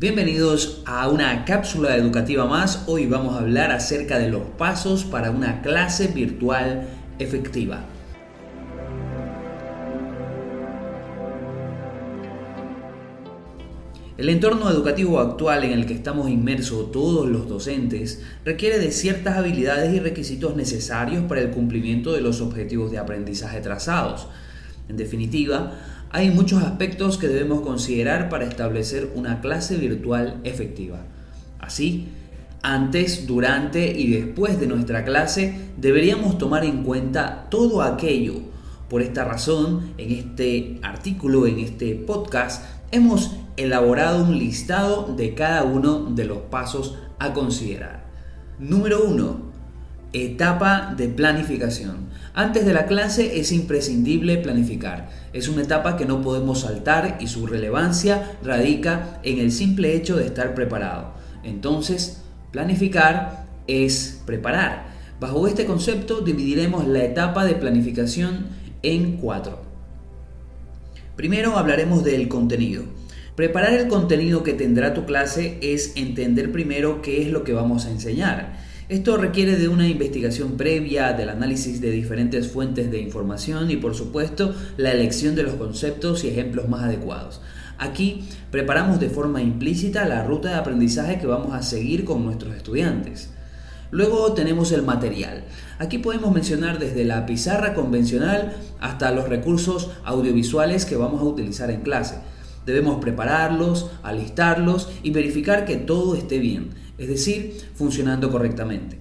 Bienvenidos a una cápsula educativa más. Hoy vamos a hablar acerca de los pasos para una clase virtual efectiva. El entorno educativo actual en el que estamos inmersos todos los docentes requiere de ciertas habilidades y requisitos necesarios para el cumplimiento de los objetivos de aprendizaje trazados. En definitiva, hay muchos aspectos que debemos considerar para establecer una clase virtual efectiva. Así, antes, durante y después de nuestra clase deberíamos tomar en cuenta todo aquello. Por esta razón, en este artículo, en este podcast, hemos elaborado un listado de cada uno de los pasos a considerar. Número 1. Etapa de planificación. Antes de la clase es imprescindible planificar. Es una etapa que no podemos saltar y su relevancia radica en el simple hecho de estar preparado. Entonces, planificar es preparar. Bajo este concepto dividiremos la etapa de planificación en cuatro. Primero hablaremos del contenido. Preparar el contenido que tendrá tu clase es entender primero qué es lo que vamos a enseñar esto requiere de una investigación previa, del análisis de diferentes fuentes de información y por supuesto la elección de los conceptos y ejemplos más adecuados. Aquí preparamos de forma implícita la ruta de aprendizaje que vamos a seguir con nuestros estudiantes. Luego tenemos el material. Aquí podemos mencionar desde la pizarra convencional hasta los recursos audiovisuales que vamos a utilizar en clase. Debemos prepararlos, alistarlos y verificar que todo esté bien es decir, funcionando correctamente.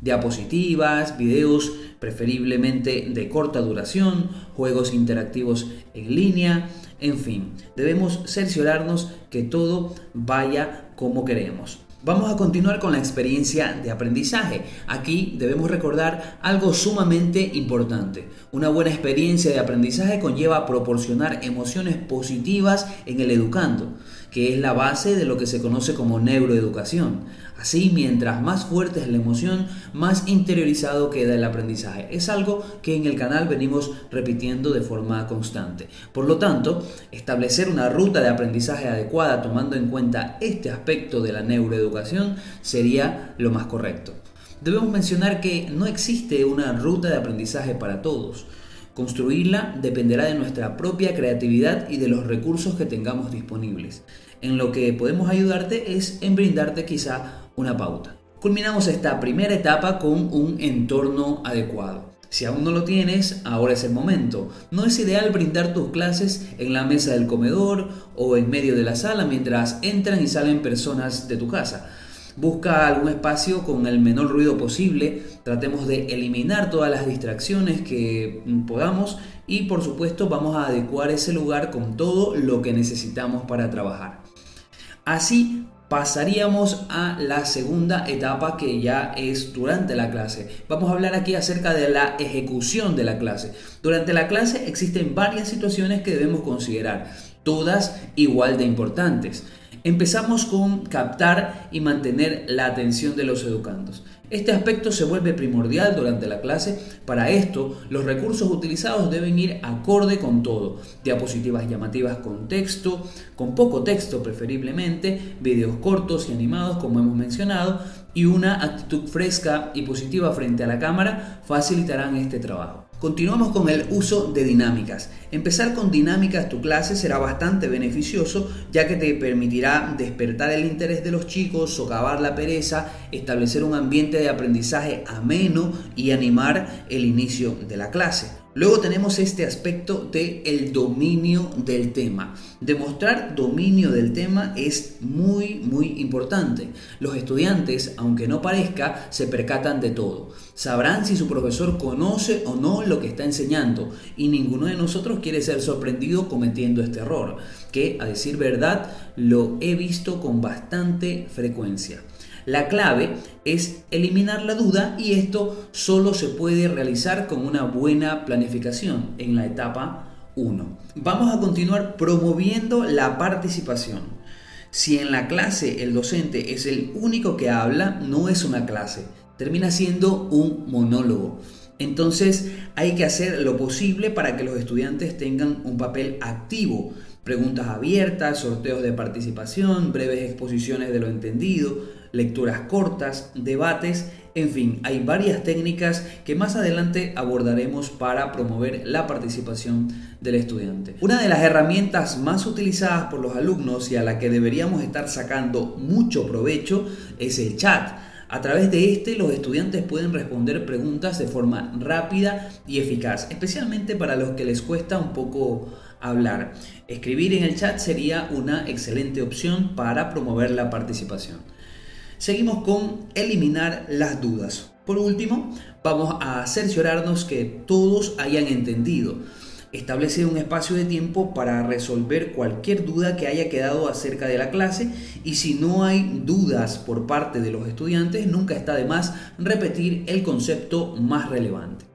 Diapositivas, videos preferiblemente de corta duración, juegos interactivos en línea, en fin, debemos cerciorarnos que todo vaya como queremos. Vamos a continuar con la experiencia de aprendizaje. Aquí debemos recordar algo sumamente importante. Una buena experiencia de aprendizaje conlleva proporcionar emociones positivas en el educando, que es la base de lo que se conoce como neuroeducación. Así, mientras más fuerte es la emoción, más interiorizado queda el aprendizaje. Es algo que en el canal venimos repitiendo de forma constante. Por lo tanto, establecer una ruta de aprendizaje adecuada tomando en cuenta este aspecto de la neuroeducación sería lo más correcto. Debemos mencionar que no existe una ruta de aprendizaje para todos. Construirla dependerá de nuestra propia creatividad y de los recursos que tengamos disponibles. En lo que podemos ayudarte es en brindarte quizá una pauta. Culminamos esta primera etapa con un entorno adecuado. Si aún no lo tienes, ahora es el momento. No es ideal brindar tus clases en la mesa del comedor o en medio de la sala mientras entran y salen personas de tu casa. Busca algún espacio con el menor ruido posible, tratemos de eliminar todas las distracciones que podamos y por supuesto vamos a adecuar ese lugar con todo lo que necesitamos para trabajar. Así pasaríamos a la segunda etapa que ya es durante la clase. Vamos a hablar aquí acerca de la ejecución de la clase. Durante la clase existen varias situaciones que debemos considerar, todas igual de importantes. Empezamos con captar y mantener la atención de los educandos. Este aspecto se vuelve primordial durante la clase. Para esto, los recursos utilizados deben ir acorde con todo. Diapositivas llamativas con texto, con poco texto preferiblemente, videos cortos y animados como hemos mencionado, y una actitud fresca y positiva frente a la cámara facilitarán este trabajo. Continuamos con el uso de dinámicas. Empezar con dinámicas tu clase será bastante beneficioso ya que te permitirá despertar el interés de los chicos, socavar la pereza, establecer un ambiente de aprendizaje ameno y animar el inicio de la clase. Luego tenemos este aspecto de el dominio del tema. Demostrar dominio del tema es muy muy importante. Los estudiantes, aunque no parezca, se percatan de todo. Sabrán si su profesor conoce o no lo que está enseñando y ninguno de nosotros quiere ser sorprendido cometiendo este error, que a decir verdad lo he visto con bastante frecuencia. La clave es eliminar la duda y esto solo se puede realizar con una buena planificación en la etapa 1. Vamos a continuar promoviendo la participación. Si en la clase el docente es el único que habla, no es una clase, termina siendo un monólogo. Entonces hay que hacer lo posible para que los estudiantes tengan un papel activo preguntas abiertas, sorteos de participación, breves exposiciones de lo entendido, lecturas cortas, debates, en fin, hay varias técnicas que más adelante abordaremos para promover la participación del estudiante. Una de las herramientas más utilizadas por los alumnos y a la que deberíamos estar sacando mucho provecho es el chat. A través de este los estudiantes pueden responder preguntas de forma rápida y eficaz, especialmente para los que les cuesta un poco hablar. Escribir en el chat sería una excelente opción para promover la participación. Seguimos con eliminar las dudas. Por último, vamos a cerciorarnos que todos hayan entendido. Establece un espacio de tiempo para resolver cualquier duda que haya quedado acerca de la clase y si no hay dudas por parte de los estudiantes, nunca está de más repetir el concepto más relevante.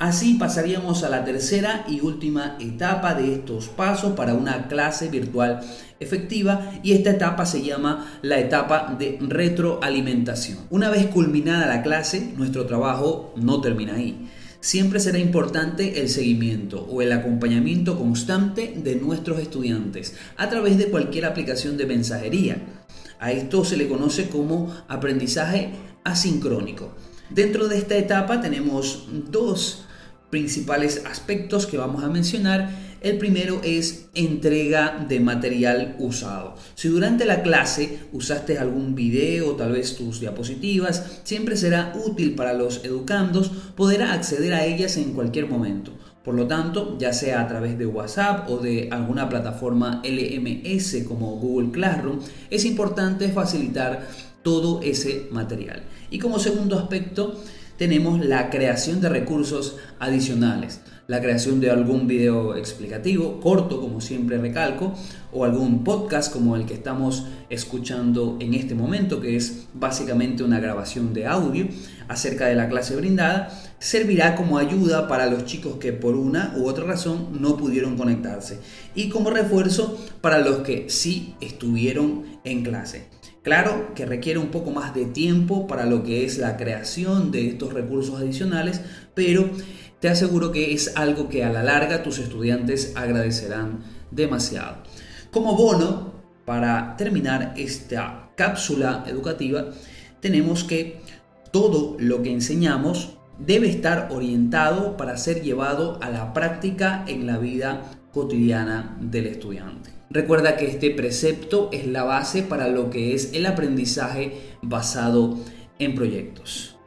Así pasaríamos a la tercera y última etapa de estos pasos para una clase virtual efectiva y esta etapa se llama la etapa de retroalimentación. Una vez culminada la clase, nuestro trabajo no termina ahí. Siempre será importante el seguimiento o el acompañamiento constante de nuestros estudiantes a través de cualquier aplicación de mensajería. A esto se le conoce como aprendizaje asincrónico. Dentro de esta etapa tenemos dos principales aspectos que vamos a mencionar. El primero es entrega de material usado. Si durante la clase usaste algún video, tal vez tus diapositivas, siempre será útil para los educandos poder acceder a ellas en cualquier momento. Por lo tanto, ya sea a través de WhatsApp o de alguna plataforma LMS como Google Classroom, es importante facilitar todo ese material. Y como segundo aspecto, tenemos la creación de recursos adicionales, la creación de algún video explicativo, corto como siempre recalco, o algún podcast como el que estamos escuchando en este momento, que es básicamente una grabación de audio acerca de la clase brindada, servirá como ayuda para los chicos que por una u otra razón no pudieron conectarse y como refuerzo para los que sí estuvieron en clase. Claro que requiere un poco más de tiempo para lo que es la creación de estos recursos adicionales, pero te aseguro que es algo que a la larga tus estudiantes agradecerán demasiado. Como bono, para terminar esta cápsula educativa, tenemos que todo lo que enseñamos debe estar orientado para ser llevado a la práctica en la vida cotidiana del estudiante. Recuerda que este precepto es la base para lo que es el aprendizaje basado en proyectos.